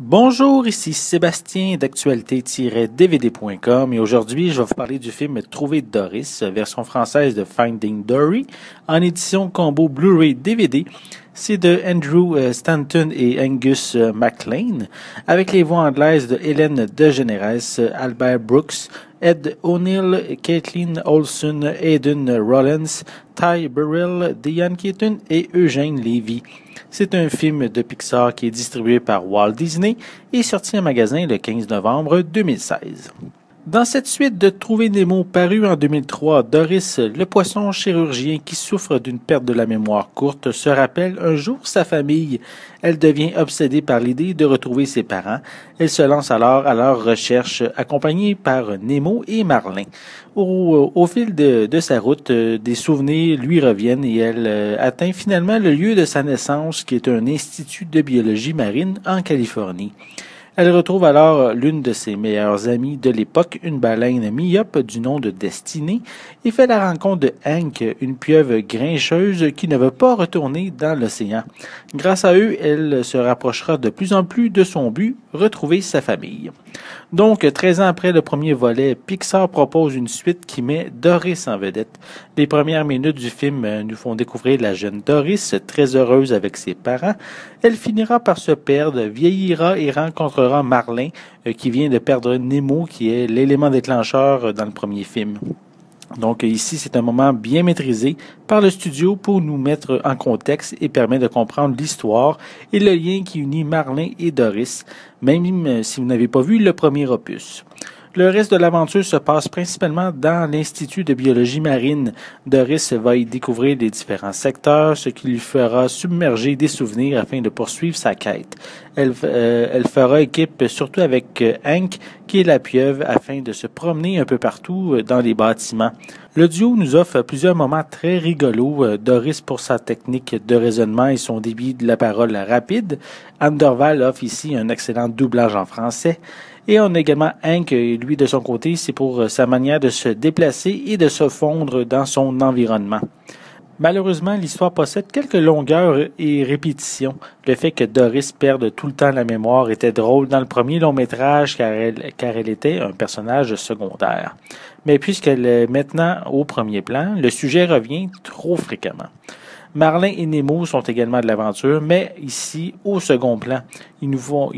Bonjour, ici Sébastien d'actualité-dvd.com et aujourd'hui je vais vous parler du film Trouver Doris, version française de Finding Dory, en édition combo Blu-ray DVD. C'est de Andrew euh, Stanton et Angus euh, MacLean, avec les voix anglaises de Hélène DeGeneres, Albert Brooks, Ed O'Neill, Kathleen Olson, Aidan Rollins, Ty Burrell, Diane Keaton et Eugène Levy. C'est un film de Pixar qui est distribué par Walt Disney et sorti en magasin le 15 novembre 2016. Dans cette suite de Trouver Nemo paru en 2003, Doris, le poisson chirurgien qui souffre d'une perte de la mémoire courte, se rappelle un jour sa famille. Elle devient obsédée par l'idée de retrouver ses parents. Elle se lance alors à leur recherche, accompagnée par Nemo et Marlin. Au, fil de, de, sa route, euh, des souvenirs lui reviennent et elle euh, atteint finalement le lieu de sa naissance, qui est un institut de biologie marine en Californie. Elle retrouve alors l'une de ses meilleures amies de l'époque, une baleine myope du nom de Destinée, et fait la rencontre de Hank, une pieuvre grincheuse qui ne veut pas retourner dans l'océan. Grâce à eux, elle se rapprochera de plus en plus de son but, retrouver sa famille. Donc, 13 ans après le premier volet, Pixar propose une suite qui met Doris en vedette. Les premières minutes du film nous font découvrir la jeune Doris, très heureuse avec ses parents. Elle finira par se perdre, vieillira et rencontrera Marlin, euh, qui vient de perdre Nemo, qui est l'élément déclencheur dans le premier film. Donc ici, c'est un moment bien maîtrisé par le studio pour nous mettre en contexte et permet de comprendre l'histoire et le lien qui unit Marlin et Doris, même si vous n'avez pas vu le premier opus. Le reste de l'aventure se passe principalement dans l'Institut de biologie marine. Doris va y découvrir les différents secteurs, ce qui lui fera submerger des souvenirs afin de poursuivre sa quête. Elle, euh, fera équipe surtout avec Hank, qui est la pieuvre, afin de se promener un peu partout euh, dans les bâtiments. Le duo nous offre plusieurs moments très rigolos. Doris pour sa technique de raisonnement et son débit de la parole rapide. Anderval offre ici un excellent doublage en français. Et on a également Hank, lui de son côté, c'est pour euh, sa manière de se déplacer et de se fondre dans son environnement. Malheureusement, l'histoire possède quelques longueurs et répétitions. Le fait que Doris perde tout le temps la mémoire était drôle dans le premier long métrage car elle, car elle était un personnage secondaire. Mais puisqu'elle est maintenant au premier plan, le sujet revient trop fréquemment. Marlin et Nemo sont également de l'aventure, mais ici au second plan. Ils, vont,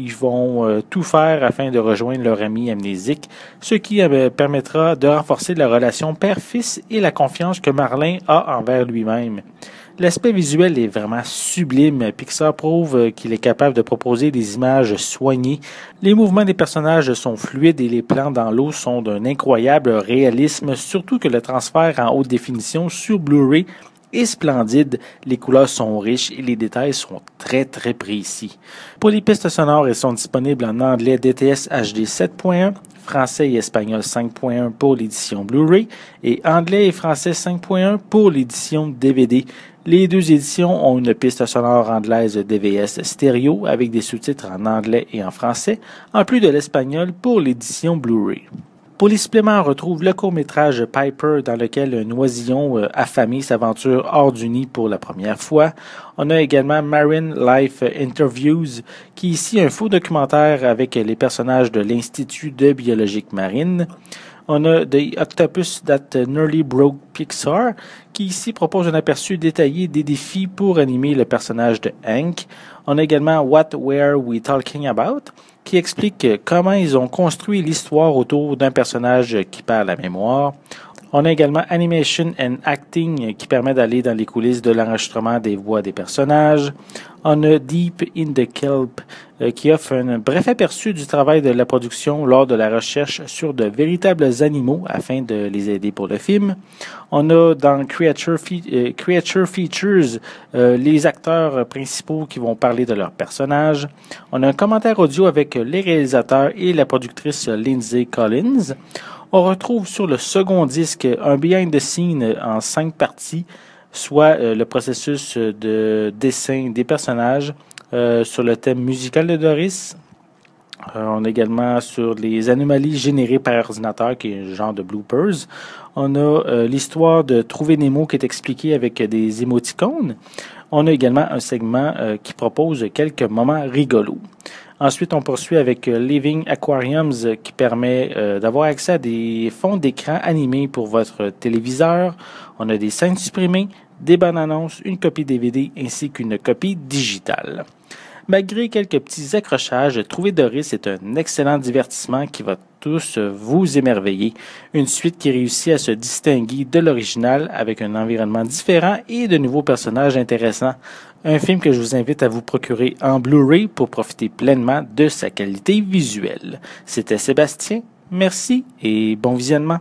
euh, tout faire afin de rejoindre leur ami amnésique, ce qui euh, permettra de renforcer la relation père-fils et la confiance que Marlin a envers lui-même. L'aspect visuel est vraiment sublime. Pixar prouve euh, qu'il est capable de proposer des images soignées. Les mouvements des personnages sont fluides et les plans dans l'eau sont d'un incroyable réalisme, surtout que le transfert en haute définition sur Blu-ray est splendide, les couleurs sont riches et les détails sont très très précis. Pour les pistes sonores, elles sont disponibles en anglais DTS HD 7.1, français et espagnol 5.1 pour l'édition Blu-ray et anglais et français 5.1 pour l'édition DVD. Les deux éditions ont une piste sonore anglaise DVS stéréo avec des sous-titres en anglais et en français, en plus de l'espagnol pour l'édition Blu-ray. Pour les suppléments, on retrouve le court-métrage Piper dans lequel un oisillon euh, affamé s'aventure hors du nid pour la première fois. On a également Marine Life Interviews, qui est ici un faux documentaire avec les personnages de l'Institut de biologique marine. On a The Octopus That Nearly Broke Pixar, qui ici propose un aperçu détaillé des défis pour animer le personnage de Hank. On a également What Were We Talking About, qui explique comment ils ont construit l'histoire autour d'un personnage qui perd la mémoire. On a également Animation and Acting qui permet d'aller dans les coulisses de l'enregistrement des voix des personnages. On a Deep in the Kelp euh, qui offre un bref aperçu du travail de la production lors de la recherche sur de véritables animaux afin de les aider pour le film. On a dans Creature, euh, Features euh, les acteurs principaux qui vont parler de leurs personnages. On a un commentaire audio avec les réalisateurs et la productrice Lindsay Collins. On retrouve sur le second disque un behind the scene en cinq parties, soit euh, le processus de dessin des personnages euh, sur le thème musical de Doris. Euh, on a également sur les anomalies générées par ordinateur, qui est un genre de bloopers. On a l'histoire de Trouver Nemo qui est expliquée avec des émoticônes. On a également un segment qui propose quelques moments rigolos. Ensuite, on poursuit avec euh, Living Aquariums euh, qui permet euh, d'avoir accès à des fonds d'écran animés pour votre téléviseur. On a des scènes supprimées, des bonnes annonces, une copie DVD ainsi qu'une copie digitale. Malgré quelques petits accrochages, Trouver Doris est un excellent divertissement qui va tous vous émerveiller. Une suite qui réussit à se distinguer de l'original avec un environnement différent et de nouveaux personnages intéressants. Un film que je vous invite à vous procurer en Blu-ray pour profiter pleinement de sa qualité visuelle. C'était Sébastien. Merci et bon visionnement.